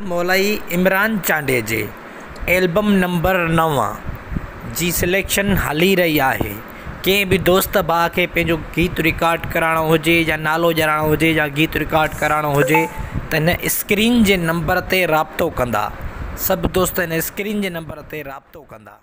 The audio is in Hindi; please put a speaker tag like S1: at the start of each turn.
S1: मौलाई इमरान चांडे जे एल्बम नंबर नव जी सिलेक्शन हली रही आहे। कंहिं बि दोस्त भाउ खे पंहिंजो गीत रिकॉर्ड कराइणो हुजे या नालो ॼाणाइणो हुजे या गीत रिकॉर्ड कराइणो हुजे, त हिन स्क्रीन जे नंबर ते राबितो कंदा। सभु दोस्त हिन स्क्रीन जे नंबर ते राबो कंदा।